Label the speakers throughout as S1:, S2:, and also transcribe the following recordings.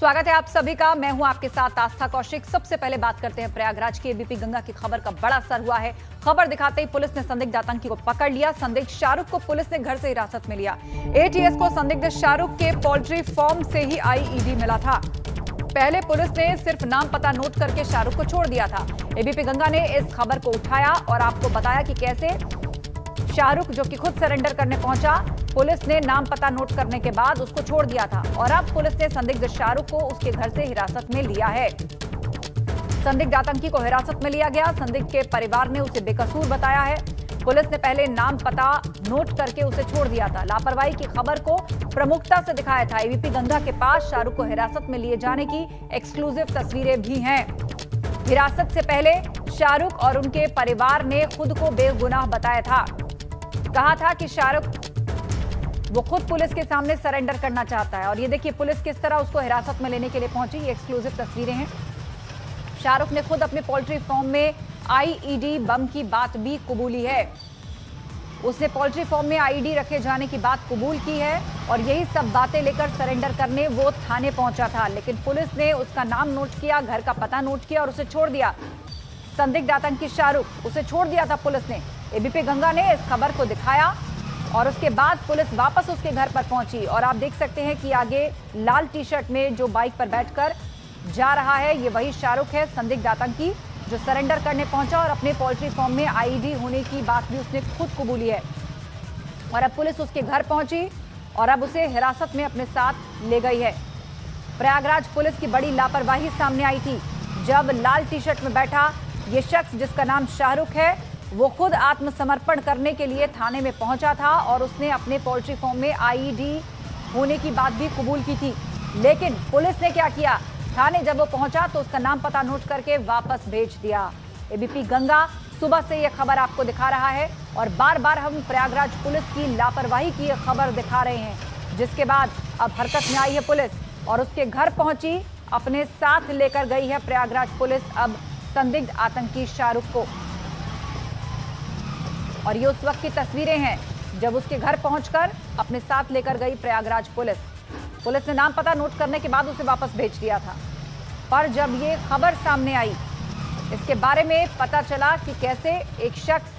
S1: स्वागत है आप सभी का। मैं हूँ आपके साथ आस्था कौशिक। सबसे पहले बात करते हैं प्रयागराज की। एबीपी गंगा की खबर का बड़ा असर हुआ है। खबर दिखाते ही पुलिस ने संदिग्ध आतंकी को पकड़ लिया। संदिग्ध शाहरुख को पुलिस ने घर से हिरासत में लिया। एटीएस को संदिग्ध शाहरुख के पोल्ट्री फॉर्म से ही आईईडी मिला था। पहले पुलिस ने सिर्फ़ नाम पता नोट करके शाहरुख को छोड़ दिया था। एबीपी गंगा ने इस खबर को उठाया और आपको बताया कि कैसे शाहरुख, जो कि खुद सरेंडर करने पहुँचा। पुलिस ने नाम पता नोट करने के बाद उसको छोड़ दिया था और अब पुलिस ने संदिग्ध शाहरुख को उसके घर से हिरासत में लिया है। संदिग्ध आतंकी को हिरासत में लिया गया। संदिग्ध के परिवार ने उसे बेकसूर बताया है। पुलिस ने पहले नाम पता नोट करके उसे छोड़ दिया था। लापरवाही की खबर को प्रमुखता से दिखाया था। एवीपी गंगा के पास शाहरुख को हिरासत में लिए जाने की एक्सक्लूसिव तस्वीरें भी हैं। हिरासत से पहले शाहरुख और उनके परिवार ने खुद को बेगुनाह बताया था। कहा था कि शाहरुख वो खुद पुलिस के सामने सरेंडर करना चाहता है। और ये देखिए, पुलिस किस तरह उसको हिरासत में लेने के लिए पहुँची। ये एक्सक्लूसिव तस्वीरें हैं। शाहरुख ने खुद अपने पोल्ट्री फॉर्म में आईईडी बम की बात भी कबूली है। उसने पोल्ट्री फॉर्म में आईईडी रखे जाने की बात कबूल की है और यही सब बातें लेकर सरेंडर करने वो थाने पहुँचा था। लेकिन पुलिस ने उसका नाम नोट किया, घर का पता नोट किया और उसे छोड़ दिया। संदिग्ध आतंकी शाहरुख, उसे छोड़ दिया था पुलिस ने। एबीपी गंगा ने इस खबर को दिखाया और उसके बाद पुलिस वापस उसके घर पर पहुँची। और आप देख सकते हैं कि आगे लाल टी शर्ट में जो बाइक पर बैठकर जा रहा है, ये वही शाहरुख है, संदिग्ध आतंकी, जो सरेंडर करने पहुँचा और अपने पोल्ट्री फॉर्म में आईडी होने की बात भी उसने खुद कबूली है। और अब पुलिस उसके घर पहुँची और अब उसे हिरासत में अपने साथ ले गई है। प्रयागराज पुलिस की बड़ी लापरवाही सामने आई थी। जब लाल टी शर्ट में बैठा, ये शख्स, जिसका नाम शाहरुख है वो खुद आत्मसमर्पण करने के लिए थाने में पहुँचा था और उसने अपने पोल्ट्री फॉर्म में आईईडी होने की बात भी कबूल की थी। लेकिन पुलिस ने क्या किया? थाने जब वो पहुँचा तो उसका नाम पता नोट करके वापस भेज दिया। एबीपी गंगा सुबह से यह खबर आपको दिखा रहा है और बार बार हम प्रयागराज पुलिस की लापरवाही की खबर दिखा रहे हैं। जिसके बाद अब हरकत में आई है पुलिस और उसके घर पहुँची, अपने साथ लेकर गई है प्रयागराज पुलिस अब संदिग्ध आतंकी शाहरुख को। और ये उस वक्त की तस्वीरें हैं, जब उसके घर पहुंचकर अपने साथ लेकर गई प्रयागराज पुलिस। पुलिस ने नाम पता नोट करने के बाद उसे वापस भेज दिया था। पर जब ये खबर सामने आई, इसके बारे में पता चला कि कैसे एक शख्स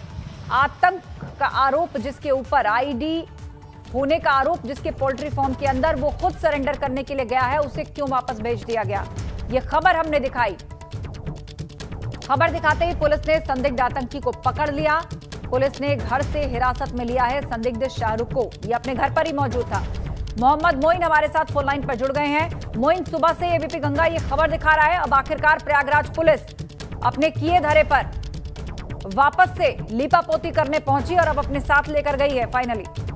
S1: आतंक का आरोप जिसके ऊपर आईडी होने का आरोप जिसके पोल्ट्री फॉर्म के अंदर वो खुद सरेंडर करने के लिए गया है, उसे क्यों वापस भेज दिया गया? ये खबर हमने दिखाई। खबर दिखाते ही पुलिस ने संदिग्ध आतंकी को पकड़ लिया पुलिस ने घर से हिरासत में लिया है। संदिग्ध शाहरुख को। ये अपने घर पर ही मौजूद था। मोहम्मद मोइन हमारे साथ फ़ोन लाइन पर जुड़ गए हैं। मोइन, सुबह से एबीपी गंगा ये खबर दिखा रहा है। अब आखिरकार प्रयागराज पुलिस अपने किए धरे पर वापस से लीपापोती करने पहुँची और अब अपने साथ लेकर गई है फाइनली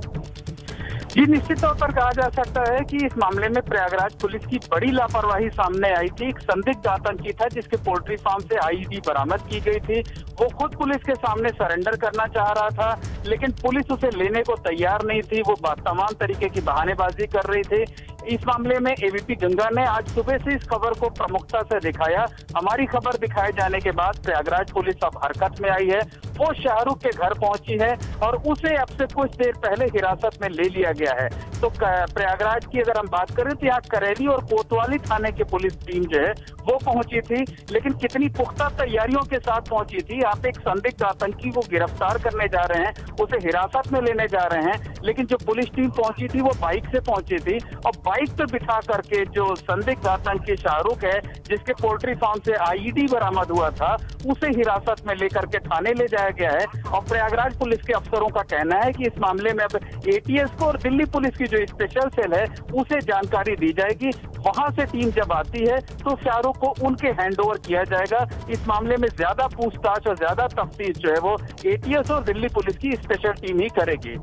S2: जी, निश्चित तौर पर कहा जा सकता है कि इस मामले में प्रयागराज पुलिस की बड़ी लापरवाही सामने आई थी। एक संदिग्ध आतंकी था जिसके पोल्ट्री फार्म से आईडी बरामद की गई थी। वो खुद पुलिस के सामने सरेंडर करना चाह रहा था, लेकिन पुलिस उसे लेने को तैयार नहीं थी। वो तमाम तरीके की बहानेबाजी कर रही थी। इस मामले में एबीपी गंगा ने आज सुबह से इस खबर को प्रमुखता से दिखाया। हमारी खबर दिखाए जाने के बाद प्रयागराज पुलिस अब हरकत में आई है। वो शाहरुख के घर पहुँची है और उसे अब से कुछ देर पहले हिरासत में ले लिया गया है। तो प्रयागराज की अगर हम बात करें तो यहाँ करेली और कोतवाली थाने की पुलिस टीम जो है वो पहुँची थी, लेकिन कितनी पुख्ता तैयारियों के साथ पहुँची थी। आप एक संदिग्ध आतंकी को गिरफ़्तार करने जा रहे हैं, उसे हिरासत में लेने जा रहे हैं, लेकिन जो पुलिस टीम पहुँची थी, वो बाइक से पहुँची थी, और बाइक पे बिठा करके जो संदिग्ध आतंकी शाहरुख है, जिसके पोल्ट्री फार्म से आईईडी बरामद हुआ था, उसे हिरासत में लेकर के थाने ले जाया गया है, और प्रयागराज पुलिस के अफसरों का कहना है कि इस मामले में अब एटीएस को और दिल्ली पुलिस की जो स्पेशल सेल है, उसे जानकारी दी जाएगी। वहाँ से टीम जब आती है तो शाहरुख को उनके हैंडओवर किया जाएगा। इस मामले में ज़्यादा पूछताछ और ज़्यादा तफ्तीश जो है वो एटीएस और दिल्ली पुलिस की स्पेशल टीम ही करेगी।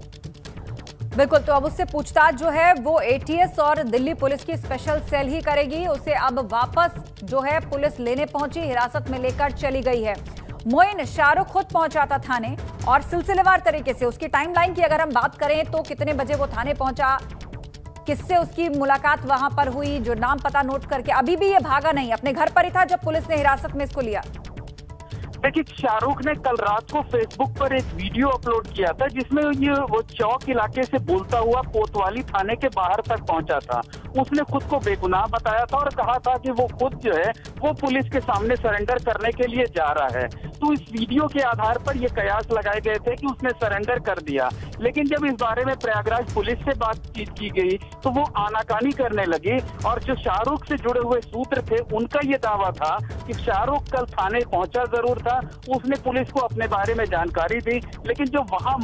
S1: बिल्कुल तो अब उससे पूछताछ जो है वो एटीएस और दिल्ली पुलिस की स्पेशल सेल ही करेगी। उसे अब वापस जो है पुलिस लेने पहुँची, हिरासत में लेकर चली गई है। मोइन शाहरुख खुद पहुँचा था थाने और सिलसिलेवार तरीके से। उसकी टाइमलाइन की अगर हम बात करें तो कितने बजे वो थाने पहुँचा? किससे उसकी मुलाकात वहाँ पर हुई, जो नाम पता नोट करके अभी भी ये भागा नहीं, अपने घर पर ही था जब पुलिस ने हिरासत में इसको लिया।
S2: देखिए, शाहरुख ने कल रात को फेसबुक पर एक वीडियो अपलोड किया था, जिसमें ये वो चौक इलाके से बोलता हुआ कोतवाली थाने के बाहर तक पहुँचा था। उसने खुद को बेगुनाह बताया था और कहा था कि वो खुद जो है, वो पुलिस के सामने सरेंडर करने के लिए जा रहा है। तो इस वीडियो के आधार पर ये कयास लगाए गए थे कि उसने सरेंडर कर दिया। लेकिन जब इस बारे में प्रयागराज पुलिस से बातचीत की गई तो वो आनाकानी करने लगी और जो शाहरुख से जुड़े हुए सूत्र थे, उनका ये दावा था कि शाहरुख कल थाने पहुँचा ज़रूर था। उसने पुलिस को अपने बारे में जानकारी दी, लेकिन जो वहाँ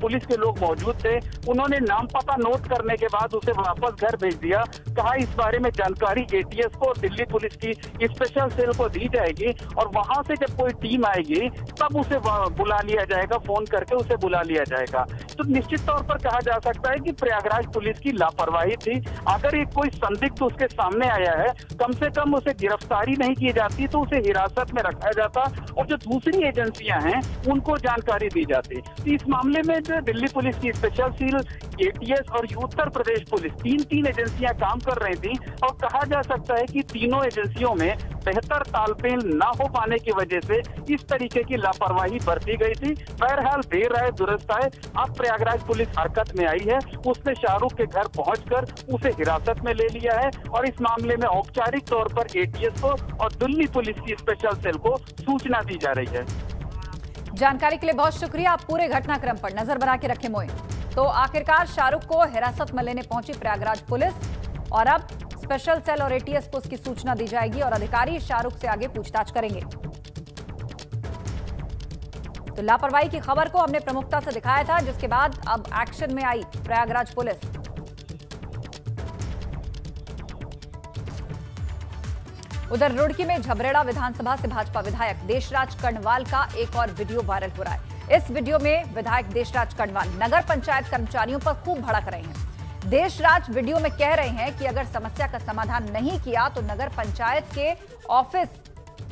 S2: पुलिस के लोग मौजूद थे, उन्होंने नाम पता नोट करने के बाद उसे वापस घर भेज दिया। कहा, इस बारे में जानकारी एटीएस को और दिल्ली पुलिस की स्पेशल सेल को दी जाएगी और वहाँ से जब कोई टीम आएगी, तब उसे बुला लिया जाएगा फ़ोन करके उसे बुला लिया जाएगा। तो निश्चित तौर पर कहा जा सकता है कि प्रयागराज पुलिस की लापरवाही थी। अगर एक कोई संदिग्ध उसके सामने आया है, कम से कम उसे गिरफ्तारी नहीं की जाती तो उसे हिरासत में रखा जाता और जो दूसरी एजेंसियाँ हैं, उनको जानकारी दी जाती। तो इस मामले में जो दिल्ली पुलिस की स्पेशल सील, एटीएस और उत्तर प्रदेश पुलिस तीन तीन एजेंसियाँ काम कर रही थी और कहा जा सकता है कि तीनों एजेंसियों में बेहतर तालमेल न हो पाने की वजह से इस तरीके की लापरवाही बरती गई थी। बहरहाल देर आए दुरुस्त आए। अब प्रयागराज पुलिस हरकत में आई है। उसने शाहरुख के घर पहुंचकर उसे हिरासत में ले लिया है और इस मामले में औपचारिक तौर पर एटीएस को और दिल्ली पुलिस की स्पेशल सेल को सूचना दी जा रही है।
S1: जानकारी के लिए बहुत शुक्रिया। आप पूरे घटनाक्रम पर नज़र बना के रखे मोए तो आखिरकार शाहरुख को हिरासत में लेने पहुँची प्रयागराज पुलिस और अब स्पेशल सेल और एटीएस को उसकी सूचना दी जाएगी और अधिकारी शाहरुख से आगे पूछताछ करेंगे। तो लापरवाही की खबर को हमने प्रमुखता से दिखाया था, जिसके बाद अब एक्शन में आई प्रयागराज पुलिस। उधर रुड़की में झबरेड़ा विधानसभा से भाजपा विधायक देशराज कर्णवाल का एक और वीडियो वायरल हो रहा है। इस वीडियो में विधायक देशराज कर्णवाल नगर पंचायत कर्मचारियों पर खूब भड़क रहे हैं। देशराज वीडियो में कह रहे हैं कि अगर समस्या का समाधान नहीं किया तो नगर पंचायत के ऑफ़िस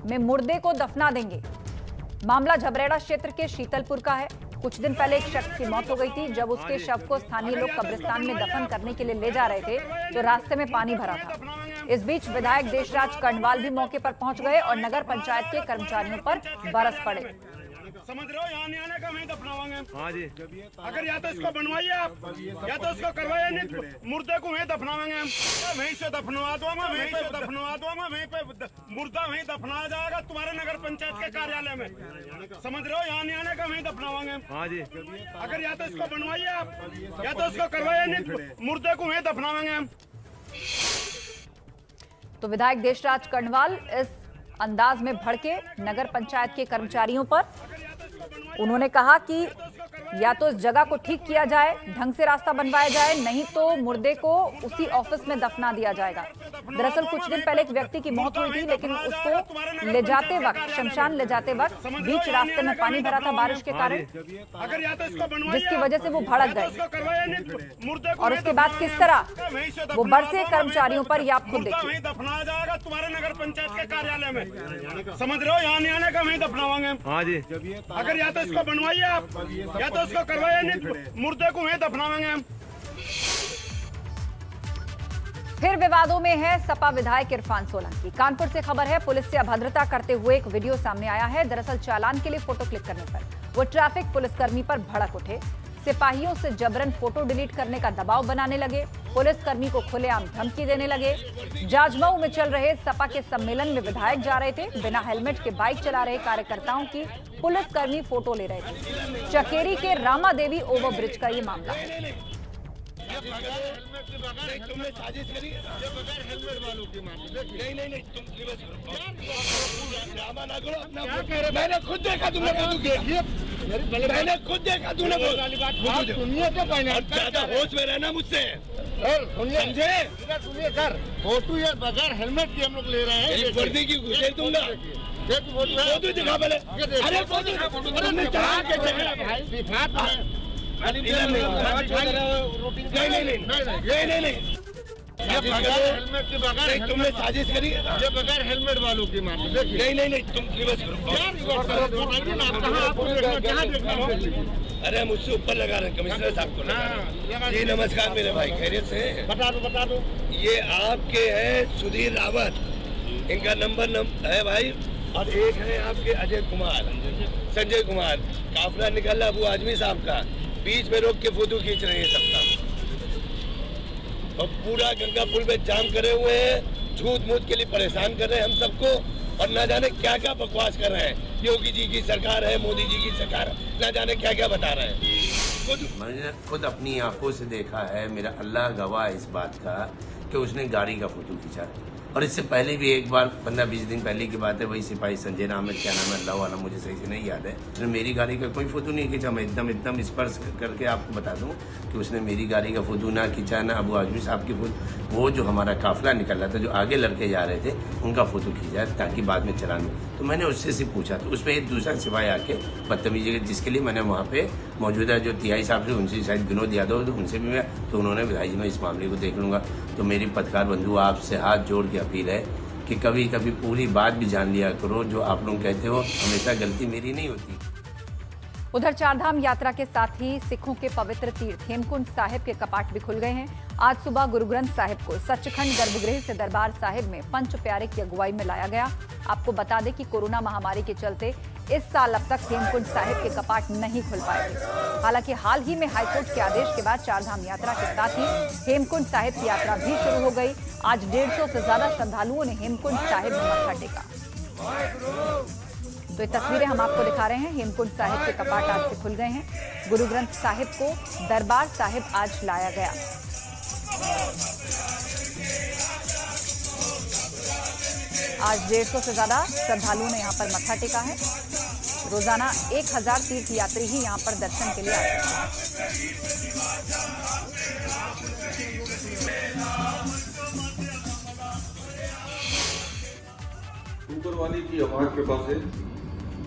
S1: में मुर्दे को दफना देंगे। मामला झबरेड़ा क्षेत्र के शीतलपुर का है। कुछ दिन पहले एक शख्स की मौत हो गई थी, जब उसके शव को स्थानीय लोग कब्रिस्तान में दफन करने के लिए ले जा रहे थे तो रास्ते में पानी भरा था। इस बीच विधायक देशराज कंडवाल भी मौके पर पहुँच गए और नगर पंचायत के कर्मचारियों पर बरस पड़े।
S3: समझ रहे हो? यहाँ नहीं आने का वहीं दफनावाएँगे हाँ जी। अगर या तो इसको बनवाइए आप या तो इसको करवाइए नहीं मुर्दे को वहीं दफनावेंगे हम वहीं से दफनवा दूँगा वहीं से दफनवा दूँगा वहीं पे मुर्दा वहीं दफनाया जाएगा तुम्हारे नगर पंचायत के कार्यालय में। समझ रहे हो? यहाँ नहीं आने का वहीं दफनावाएँगे हाँ जी। अगर या तो इसको बनवाइए आप या तो इसको करवाइए नहीं मुर्दे को वहीं दफनावेंगे हम
S1: तो विधायक देशराज कर्णवाल इस अंदाज में भड़के नगर पंचायत के कर्मचारियों पर उन्होंने कहा कि या तो इस जगह को ठीक किया जाए ढंग से रास्ता बनवाया जाए नहीं तो मुर्दे को उसी ऑफ़िस में दफना दिया जाएगा। दरअसल कुछ दिन पहले एक व्यक्ति की मौत हुई थी लेकिन उसको ले जाते वक्त शमशान ले जाते वक्त बीच रास्ते में पानी भरा था बारिश के कारण जिसकी वजह से वो भड़क गए और उसके बाद किस तरह? वो बरसे कर्मचारियों पर या खुद देखिए।
S3: दफनाया जाएगा तुम्हारे नगर पंचायत के कार्यालय में। समझ रहे हो? यहाँ नहीं आने का वहीं दफनावाएँगे हाँ जी। अगर या तो इसको बनवाइए आप या तो उसको करवाया नहीं मुर्दे को वहीं दफनावेंगे हम।
S1: फिर विवादों में है सपा विधायक इरफान सोलंकी। कानपुर से खबर है, पुलिस से अभद्रता करते हुए एक वीडियो सामने आया है। दरअसल चालान के लिए फ़ोटो क्लिक करने पर वो ट्रैफ़िक पुलिसकर्मी पर भड़क उठे। सिपाहियों से जबरन फ़ोटो डिलीट करने का दबाव बनाने लगे। पुलिसकर्मी को खुलेआम धमकी देने लगे। जाजमऊ में चल रहे सपा के सम्मेलन में विधायक जा रहे थे। बिना हेलमेट के बाइक चला रहे कार्यकर्ताओं की पुलिसकर्मी फ़ोटो ले रहे थे। चकेरी के रामा देवी ओवरब्रिज का ये मामला। है?
S4: मैंने खुद देखा तुमने मैंने खुद देखा सुनिए तो होश में रहना मुझसे। समझे? सुनिए सर। फ़ोटो या बगैर हेलमेट की हम लोग ले रहे हैं। वर्दी की घुसे दूँगा। फ़ोटो दिखा पहले। अरे फ़ोटो तुमने चढ़ा के भाई नहीं। नहीं नहीं नहीं। नहीं हेलमेट के बगैर तुमने साजिश करी ये बगैर हेलमेट वालों की मान नहीं नहीं नहीं तुम रिवर्स करो। अरे मुझसे ऊपर लगा रहे कमिश्नर साहब को जी नमस्कार मेरे भाई खैरियत से बता दो बता दो। ये आपके हैं सुधीर रावत। इनका नंबर है भाई? और एक है आपके अजय कुमार। संजय कुमार काफला निकल रहा वो आजमी साहब का। बीच में रोक के फ़ोटो खींच रहे हैं सबका और पूरा गंगा पुल में जाम करे हुए हैं। झूठ मूठ के लिए परेशान कर रहे हैं हम सबको। और ना जाने क्या क्या बकवास कर रहे हैं। योगी जी की सरकार है, मोदी जी की सरकार। ना जाने क्या क्या बता रहे हैं। खुद
S5: मैंने खुद अपनी आँखों से देखा है। मेरा अल्लाह गवाह इस बात का कि उसने गाड़ी का फ़ोटो खींचा और इससे पहले भी एक बार, पंद्रह बीस दिन पहले की बात है, वही सिपाही संजय नाम है क्या नाम है, अल्लाह वाला, मुझे सही से नहीं याद है। उसने मेरी गाड़ी का कोई फ़ोटो नहीं खींचा मैं एकदम एकदम स्पर्श करके आपको बता दूँ कि उसने मेरी गाड़ी का फ़ोटो ना खींचा, ना अबू आजमी साहब की फ़ोटो, वो जो हमारा काफिला निकल रहा था, जो आगे लड़के जा रहे थे, उनका फ़ोटो खींचा ताकि बाद में चलान। तो मैंने उससे से पूछा तो उसमें एक दूसरा सिपाही आके बदतमीजी जिसके लिए मैंने वहाँ पे मौजूदा जो टीआई साहब से उनसे शायद विनोद यादव तो उनसे भी मैं तो उन्होंने भाई जी मैं इस मामले को देख लूँगा। तो मेरी पत्रकार बंधु आपसे हाथ जोड़ के अपील है कि कभी कभी पूरी बात भी जान लिया करो, जो आप लोग कहते हो, हमेशा गलती मेरी नहीं होती।
S1: उधर चारधाम यात्रा के साथ ही सिखों के पवित्र तीर्थ हेमकुंड साहिब के कपाट भी खुल गए हैं। आज सुबह गुरु ग्रंथ साहिब को सचखंड गर्भगृह से दरबार साहिब में पंच प्यारे की अगुवाई में लाया गया। आपको बता दें कि कोरोना महामारी के चलते इस साल अब तक हेमकुंड साहिब के कपाट नहीं खुल पाए थे। हालाँकि हाल ही में हाईकोर्ट के आदेश के बाद चारधाम यात्रा के साथ ही हेमकुंड साहिब की यात्रा भी शुरू हो गई। आज डेढ़ सौ से ज़्यादा श्रद्धालुओं ने हेमकुंड साहिब में मत्था टेका। तो ये तस्वीरें हम आपको दिखा रहे हैं। हेमकुंड साहिब के कपाट आज से खुल गए हैं। गुरु ग्रंथ साहिब को दरबार साहिब आज लाया गया। आज डेढ़ सौ से ज़्यादा श्रद्धालुओं ने यहाँ पर मत्था टेका है। रोज़ाना एक हज़ार तीर्थ यात्री ही यहाँ पर दर्शन के लिए आते हैं।
S6: की आवाज़ कृपा से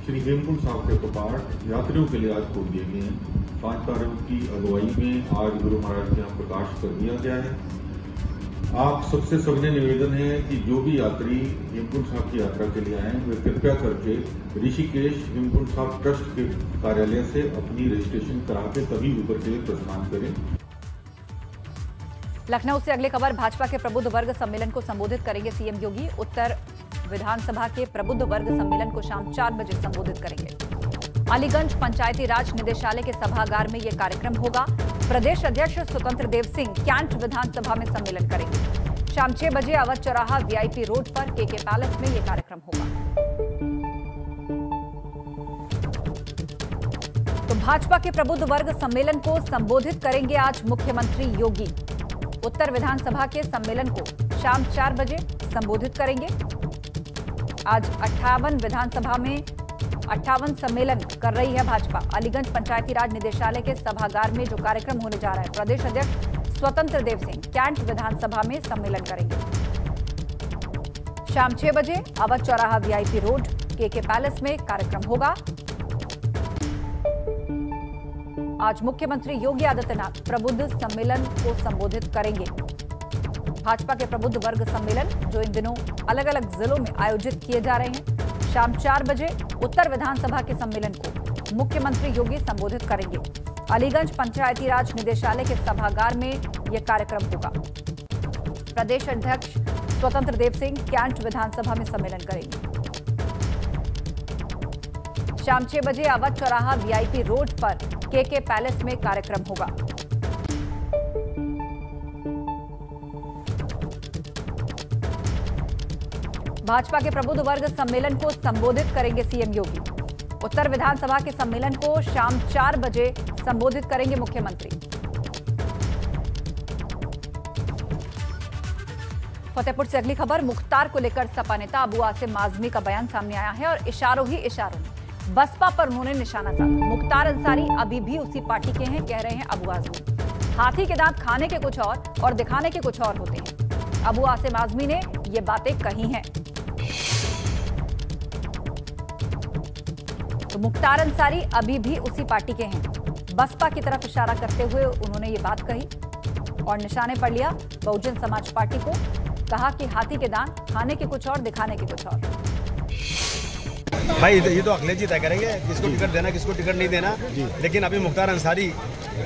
S6: श्री हेमकुंड साहब के कपाट यात्रियों के लिए आज खोल दिए गए हैं। पाँच तारीख की अगुवाई में आज गुरु महाराज के यहाँ प्रकाश कर दिया गया है। आप सबसे सबने निवेदन है कि जो भी यात्री हेमकुंड साहब की यात्रा के लिए आए वे कृपया करके ऋषिकेश हेमकुंड साहब ट्रस्ट के कार्यालय से अपनी रजिस्ट्रेशन करा के तभी ऊपर के लिए प्रस्थान करें।
S1: लखनऊ से अगली खबर, भाजपा के प्रबुद्ध वर्ग सम्मेलन को संबोधित करेंगे सीएम योगी। उत्तर विधानसभा के प्रबुद्ध वर्ग सम्मेलन को शाम चार बजे संबोधित करेंगे। अलीगंज पंचायती राज निदेशालय के सभागार में यह कार्यक्रम होगा। प्रदेश अध्यक्ष स्वतंत्र देव सिंह कैंट विधानसभा में सम्मेलन करेंगे। शाम छह बजे अवध चौराहा वीआईपी रोड पर केके पैलेस में यह कार्यक्रम होगा। तो भाजपा के प्रबुद्ध वर्ग सम्मेलन को संबोधित करेंगे आज मुख्यमंत्री योगी। उत्तर विधानसभा के सम्मेलन को शाम चार बजे संबोधित करेंगे। आज अट्ठावन विधानसभा में अट्ठावन सम्मेलन कर रही है भाजपा। अलीगंज पंचायती राज निदेशालय के सभागार में जो कार्यक्रम होने जा रहा है, प्रदेश अध्यक्ष स्वतंत्र देव सिंह कैंट विधानसभा में सम्मेलन करेंगे। शाम छह बजे, अवध चौराहा वीआईपी रोड केके पैलेस में कार्यक्रम होगा। आज मुख्यमंत्री योगी आदित्यनाथ प्रबुद्ध सम्मेलन को संबोधित करेंगे। भाजपा के प्रबुद्ध वर्ग सम्मेलन जो इन दिनों अलग अलग जिलों में आयोजित किए जा रहे हैं। शाम चार बजे उत्तर विधानसभा के सम्मेलन को मुख्यमंत्री योगी संबोधित करेंगे। अलीगंज पंचायती राज निदेशालय के सभागार में यह कार्यक्रम होगा। प्रदेश अध्यक्ष स्वतंत्र देव सिंह कैंट विधानसभा में सम्मेलन करेंगे। शाम छह बजे अवध चौराहा वीआईपी रोड पर केके पैलेस में कार्यक्रम होगा। भाजपा के प्रबुद्ध वर्ग सम्मेलन को संबोधित करेंगे सीएम योगी। उत्तर विधानसभा के सम्मेलन को शाम चार बजे संबोधित करेंगे मुख्यमंत्री। फतेहपुर से अगली खबर, मुख्तार को लेकर सपा नेता अबू आसिम आजमी का बयान सामने आया है और इशारों ही इशारों। बसपा पर उन्होंने निशाना साधा। मुख्तार अंसारी अभी भी उसी पार्टी के हैं, कह रहे हैं अबू आजमी। हाथी के दांत खाने के कुछ और और दिखाने के कुछ और होते हैं। अबू आसिम आजमी ने ये बातें कही हैं। तो मुख्तार अंसारी अभी भी उसी पार्टी के हैं। बसपा की तरफ़ इशारा करते हुए उन्होंने ये बात कही और निशाने पर लिया बहुजन समाज पार्टी को कहा कि हाथी के दान खाने के कुछ और दिखाने के कुछ और।
S7: भाई ये तो अखिलेश जी तय करेंगे किसको टिकट देना किसको टिकट नहीं देना। लेकिन अभी मुख्तार अंसारी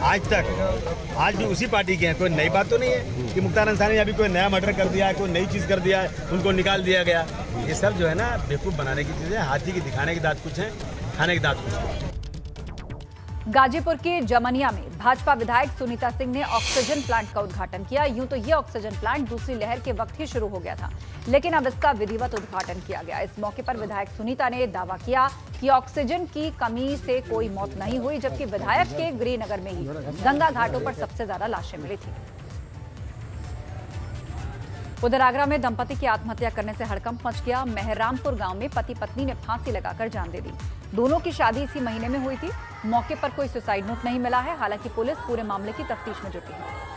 S7: आज तक आज भी उसी पार्टी के हैं। कोई नई बात तो नहीं है कि मुख्तार अंसारी ने अभी कोई नया मर्डर कर दिया है कोई नई चीज़ कर दिया है उनको निकाल दिया गया। ये सब जो है ना बेवकूफ़ बनाने की चीज़ें हाथी की दिखाने के दांत कुछ हैं। खाने के दांत
S1: गाजीपुर के जमनिया में भाजपा विधायक सुनीता सिंह ने ऑक्सीजन प्लांट का उद्घाटन किया। यूँ तो ये ऑक्सीजन प्लांट दूसरी लहर के वक्त ही शुरू हो गया था, लेकिन अब इसका विधिवत उद्घाटन किया गया। इस मौके पर विधायक सुनीता ने दावा किया कि ऑक्सीजन की कमी से कोई मौत नहीं हुई, जबकि विधायक के गृहनगर में ही गंगा घाटों पर सबसे ज़्यादा लाशें मिली थी। उधर आगरा में दंपति की आत्महत्या करने से हड़कंप मच गया। मेहरामपुर गाँव में पति पत्नी ने फांसी लगाकर जान दे दी। दोनों की शादी इसी महीने में हुई थी। मौके पर कोई सुसाइड नोट नहीं मिला है। हालाँकि पुलिस पूरे मामले की तफ्तीश में जुटी है।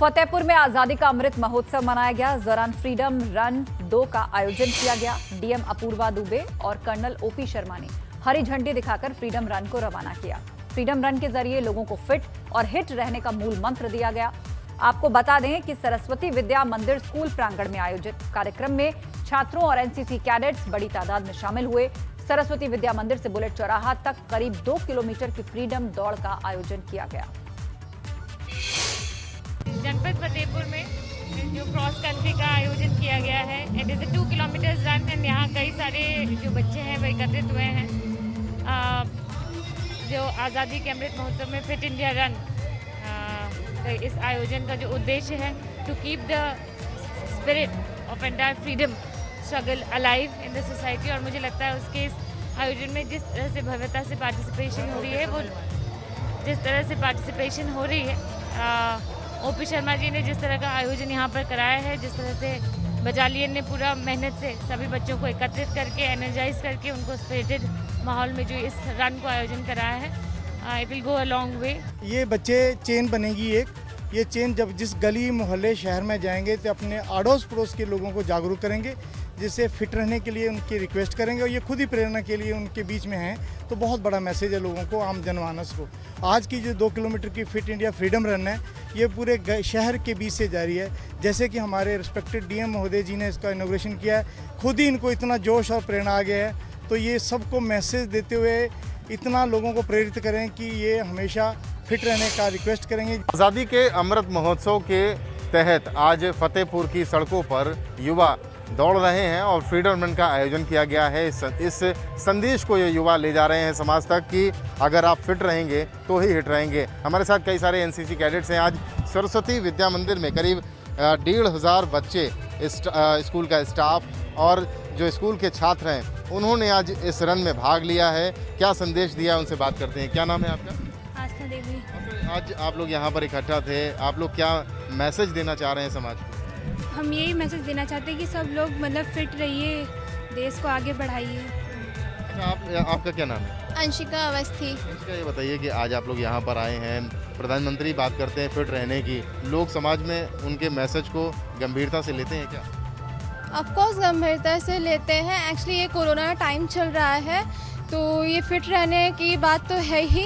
S1: फतेहपुर में आज़ादी का अमृत महोत्सव मनाया गया। इस दौरान फ्रीडम रन दो का आयोजन किया गया। डीएम अपूर्वा दुबे और कर्नल ओपी शर्मा ने हरी झंडी दिखाकर फ्रीडम रन को रवाना किया। फ्रीडम रन के ज़रिए लोगों को फिट और हिट रहने का मूल मंत्र दिया गया। आपको बता दें कि सरस्वती विद्या मंदिर स्कूल प्रांगण में आयोजित कार्यक्रम में छात्रों और एनसीसी कैडेट्स बड़ी तादाद में शामिल हुए। सरस्वती विद्या मंदिर से बुलेट चौराहा तक करीब दो किलोमीटर की फ्रीडम दौड़ का आयोजन किया गया।
S8: जनपद फतेहपुर में जो क्रॉस कंट्री का आयोजन किया गया है it is two kilometres run and यहाँ कई सारे जो बच्चे हैं वो एकत्रित हुए हैं। जो आज़ादी के अमृत महोत्सव में फिट इंडिया रन इस आयोजन का जो उद्देश्य है to keep the spirit of entire freedom struggle alive in the society और मुझे लगता है उसके इस आयोजन में जिस तरह से भव्यता से पार्टिसिपेशन हो रही है, वो जिस तरह से पार्टिसिपेशन हो रही है ओ पी शर्मा जी ने जिस तरह का आयोजन यहाँ पर कराया है, जिस तरह से बटालियन ने पूरा मेहनत से सभी बच्चों को एकत्रित करके एनर्जाइज करके उनको स्पिरिटेड माहौल में जो इस रन को आयोजन कराया है it will go a long way
S9: ये बच्चे चेन बनेगी एक। ये चेन जब जिस गली मोहल्ले शहर में जाएँगे तो अपने आड़ोस पड़ोस के लोगों को जागरूक करेंगे, जिससे फिट रहने के लिए उनकी रिक्वेस्ट करेंगे, और ये खुद ही प्रेरणा के लिए उनके बीच में हैं। तो बहुत बड़ा मैसेज है लोगों को, आम जनमानस को। आज की जो दो किलोमीटर की फिट इंडिया फ्रीडम रन है, ये पूरे शहर के बीच से जारी है। जैसे कि हमारे रिस्पेक्टेड डीएम महोदय जी ने इसका इनोग्रेशन किया है, खुद ही इनको इतना जोश और प्रेरणा आ गया है। तो ये सबको मैसेज देते हुए इतना लोगों को प्रेरित करें कि ये हमेशा फिट रहने का रिक्वेस्ट करेंगे।
S10: आज़ादी के अमृत महोत्सव के तहत आज फतेहपुर की सड़कों पर युवा दौड़ रहे हैं और फ्रीडम रन का आयोजन किया गया है। इस, संदेश को ये युवा ले जा रहे हैं समाज तक कि अगर आप फिट रहेंगे तो ही हिट रहेंगे। हमारे साथ कई सारे एनसीसी कैडेट्स हैं। आज सरस्वती विद्या मंदिर में करीब डेढ़ हज़ार बच्चे इस स्कूल का स्टाफ और जो स्कूल के छात्र हैं उन्होंने आज इस रन में भाग लिया है। क्या संदेश दिया उनसे बात करते हैं। क्या नाम है आपका?
S8: आस्था देवी।
S10: आज आप लोग यहाँ पर इकट्ठा थे। आप लोग क्या मैसेज देना चाह रहे हैं समाज को?
S11: हम यही मैसेज देना चाहते हैं कि सब लोग मतलब फिट रहिए देश को आगे बढ़ाइए।
S10: अच्छा आप आपका क्या नाम है?
S11: अंशिका अवस्थी।
S10: अंशिका ये बताइए कि आज आप लोग यहाँ पर आए हैं प्रधानमंत्री बात करते हैं फिट रहने की। लोग समाज में उनके मैसेज को गंभीरता से लेते हैं क्या?
S11: ऑफकोर्स गंभीरता से लेते हैं। एक्चुअली ये कोरोना टाइम चल रहा है तो ये फिट रहने की बात तो है ही।